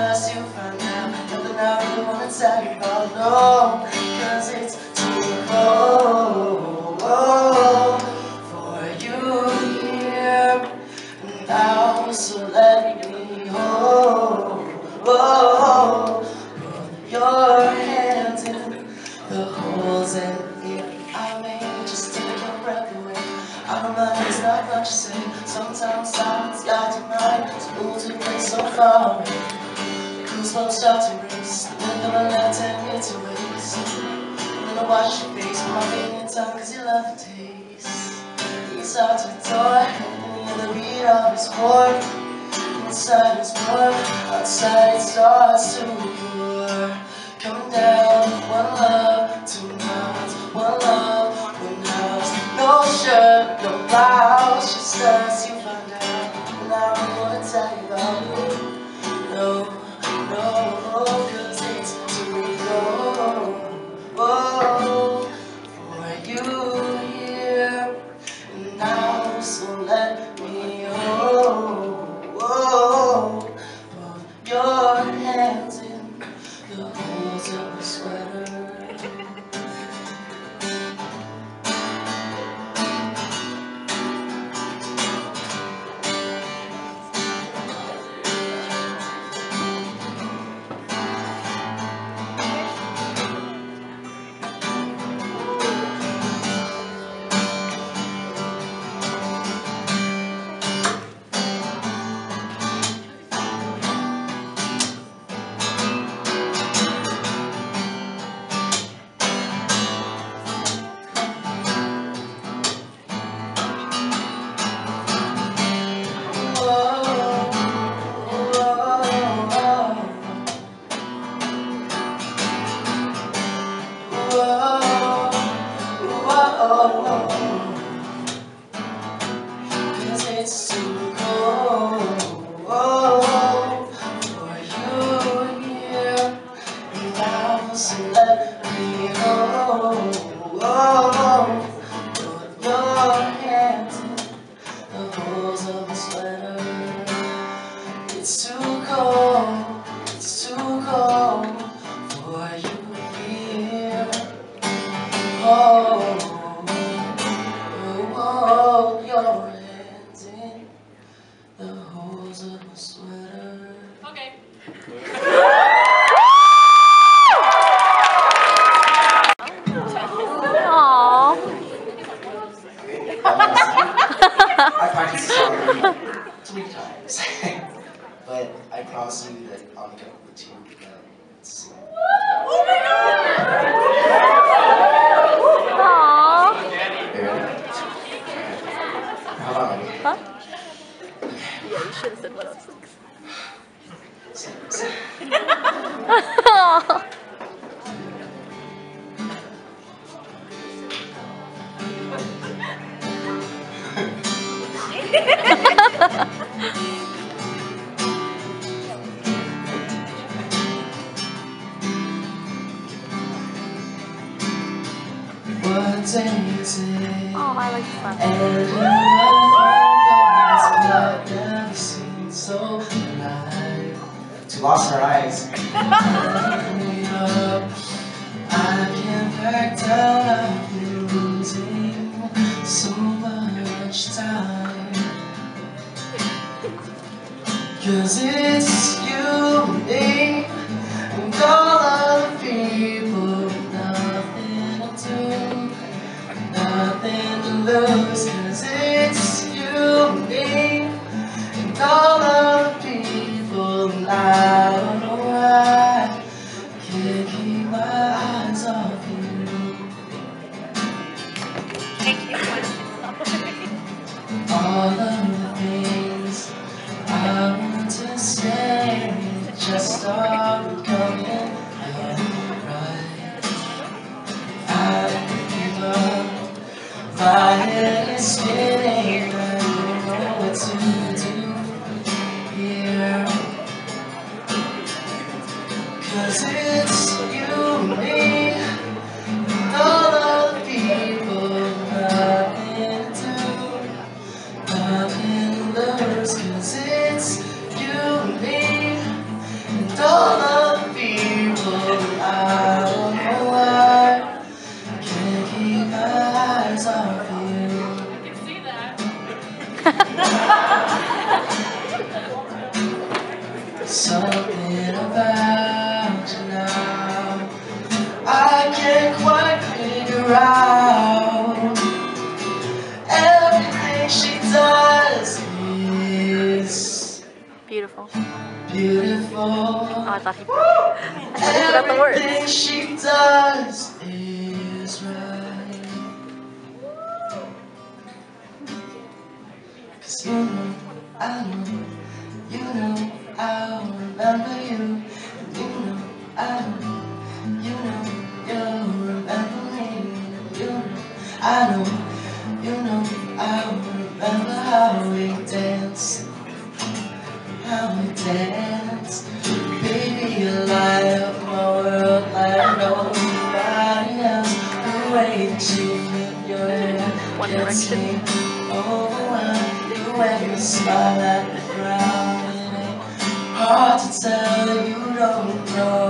us. You find out nothing I really wanna tell you about, no, cause it's too cold for you here. Now. So let me hold your hands in the holes and if I may just take your breath away. I don't mind, it's not much to say. Sometimes silence mind. To to a place so far away Goosebumps start to race The wind of my hand gets erased And then I watch your face With my finger tongue cause you love the taste He's out to door And you the beat of his heart Inside is warm Outside it starts to pour Coming down, one love, two mouths, one love, one house. No shirt, no blouse, just us, you find out. And I don't wanna tell you about me. No, Oh, Cause I practiced this song three times, but I promise you that I'll make up with uh, oh you. it's- Aww. Are you ready? How about me? Huh? Yeah, you should have said what else. Is? Oh, I like this one. And I've never seen so alive. She lost her eyes. I can't back down. Cause it's you and me And all other people. With Nothing to do Nothing to lose. Cause it's you and me And all other people. And I don't know why I can't keep my eyes off you. Thank you. All and spinning. Proud. Everything she does is Beautiful. beautiful. Oh, I thought he. I forgot the words. Everything she does I know, you know, I'll remember how we danced. How we danced. Baby, you light up my world like nobody else. The way that you flip your hair One gets Direction. me overwhelmed. The way you smile at the ground, it ain't hard to tell. You don't know,